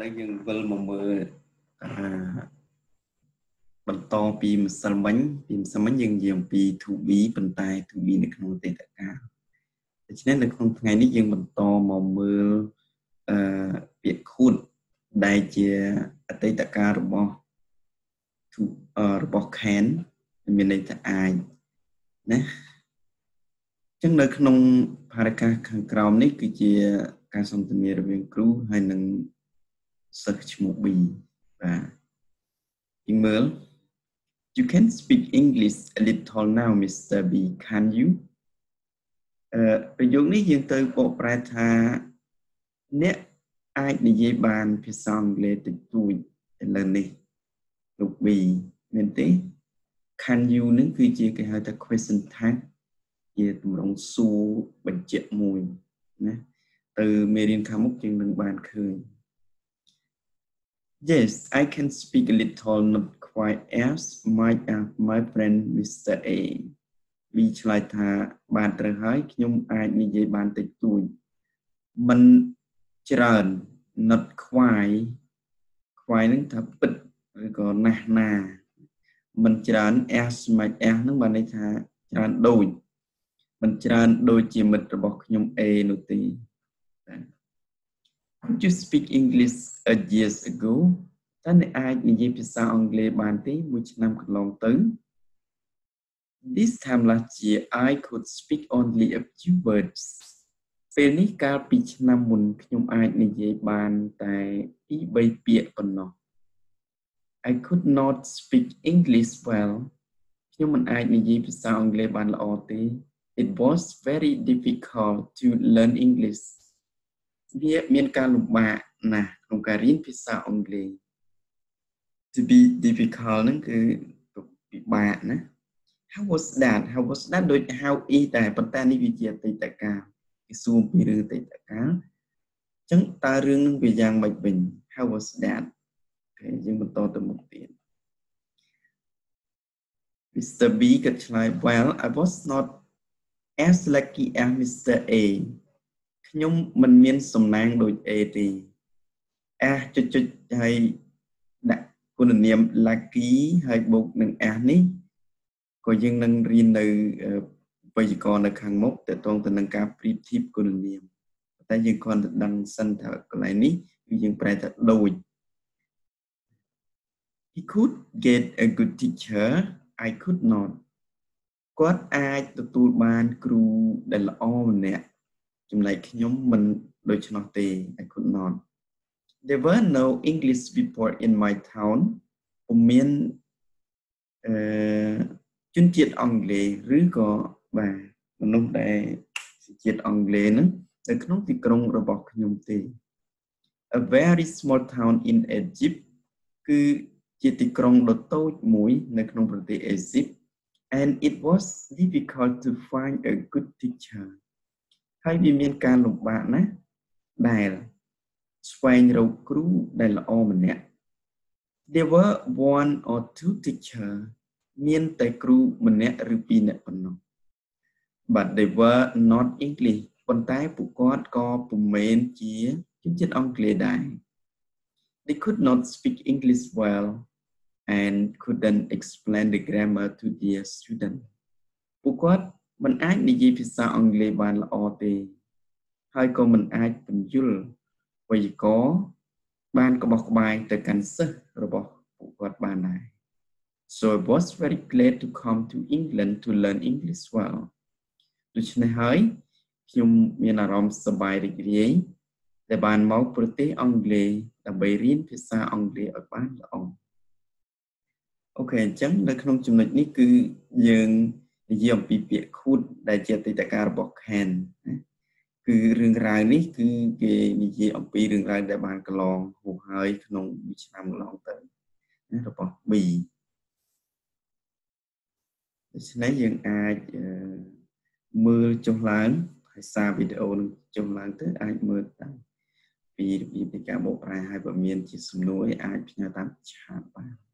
ឡូវយើងវិលមកមើលអាបន្តពីម្សិលមិញពីម្សិលមិញយើងនិយាយអំពី to be ប៉ុន្តែ to be នៅក្នុងអតីតកាលដូច្នេះនៅក្នុងថ្ងៃនេះយើងបន្តមកមើលអឺពាក្យខួតដែលជាអតីតកាលរបស់ to របស់ can មានន័យថាអាចណាចឹងនៅក្នុងភារកិច្ចខាងក្រោមនេះគឺជាការសន្ទនារវាងគ្រូហើយនិង សិស្សឈ្មោះ B បាទពីមើល You can speak English a little now Mr. B can you អឺប្រយោគនេះយើងទៅបកប្រែថាអ្នកអាចនិយាយបានភាសាអង់គ្លេសតិចតួចឥឡូវនេះលោក B មែនទេ can you នឹងគឺជាគេហៅថា question tag ជាទម្រង់សួរបញ្ជាក់មួយណាទៅមេរៀនខាងមុខយើងនឹងបានឃើញ Yes I can speak a little not quite as my my friend Mr A វិឆ្លើយថាបានត្រូវហើយខ្ញុំអាចនិយាយបានតិចតួចមិនច្រើន not quite quite នឹងថាពិតឬក៏ណាស់ណាមិនច្រើន as much as នឹងបានន័យថាច្រើនដូចមិនច្រើនដូចជាមិត្តរបស់ខ្ញុំ A នោះទេ Could you speak English a years ago តើអ្នកអាចនិយាយភាសាអង់គ្លេសបានទេមួយឆ្នាំកន្លងទៅ This time last year I could speak only a few words ពេលនេះកាលពីឆ្នាំមុនខ្ញុំអាចនិយាយបានតែ2 3ពាក្យប៉ុណ្ណោះ I could not speak English well ខ្ញុំមិនអាចនិយាយភាសាអង់គ្លេសបានល្អទេ It was very difficult to learn English វាមានការលំបាកណាស់ក្នុងការរៀនភាសាអង់គ្លេស to be difficult ហ្នឹងគឺពិបាកណា how was that how was that ដូច how is ដែរប៉ុន្តែនេះវាជាអតីតកាលគេសួរពីរឿងអតីតកាលអញ្ចឹងតើរឿងនឹងវាយ៉ាងម៉េចវិញ how was that អូខេយើងបន្តទៅមុខទៀត Mr. B ក៏ឆ្លើយ well I was not as lucky as Mr. A ខ្ញុំមិនមានសំណាងដូច A ទេ as ចុចចុចហើយដាក់គុណនាម lucky ហើយបូកនឹង as នេះក៏យើងនឹងរៀននៅវេយ្យាករណ៍នៅខាងមុខតកតងទៅនឹងការប្រៀបធៀបគុណនាមតែយើងគ្រាន់តែដឹងសិនថាកន្លែងនេះគឺយើងប្រែថាដូច He could get a good teacher I could not គាត់អាចទទួលបានគ្រូដែលល្អម្នាក់ ចំណែកខ្ញុំមិនដូច្នោះទេ I could not There were no English people in my town ពុំមានអឺជនជាតិអង់គ្លេសឬក៏បាទមនុស្សដែលជាតិអង់គ្លេសហ្នឹងនៅក្នុងទីក្រុងរបស់ខ្ញុំទេ A very small town in Egypt គឺជាទីក្រុងដ៏តូចមួយនៅក្នុងប្រទេសអេស៊ីប and it was difficult to find a good teacher ហើយវាមានការលំបាកណាស់ដែលស្វែងរកគ្រូដែលល្អម្នាក់ There were one or two teacher មានតែគ្រូម្នាក់ឬពីរនាក់ប៉ុណ្ណោះ but they were not English ប៉ុន្តែពួកគាត់ក៏ពុំមែនជាជនជាតិអង់គ្លេសដែរ They could not speak English well and couldn't explain the grammar to their student ពួកគាត់ មិនអាចនិយាយភាសាអង់គ្លេសបានល្អទេ ហើយក៏មិនអាចបញ្យល់វេយ្យាករណ៍បានក្បោះក្បាយទៅកាន់សិស្សរបស់ពួកគាត់បានដែរ So I was very glad to come to England to learn English well ដូច្នេះហើយខ្ញុំមានអារម្មណ៍សប្បាយរីករាយដែលបានមកប្រទេសអង់គ្លេសដើម្បីរៀនភាសាអង់គ្លេសឲ្យបានល្អអូខេអញ្ចឹងនៅក្នុងចំណុចនេះគឺយើង និយាយអំពីពាក្យ could ដែលជាអតីតកាលរបស់ can ណាគឺរឿងរ៉ាវនេះគឺគេនិយាយអំពីរឿងរ៉ាវដែលបានកន្លងហួសហើយក្នុងមួយឆ្នាំកន្លងទៅណារបស់ B ដូច្នេះយើងអាចមើលចុះឡើងហើយសារវីដេអូនឹងចុះឡើងទៅអាចមើលតាមពីរបៀបនៃការបកប្រែហើយបើមានជាសំណួរអាចផ្ញើតាមឆាតបាន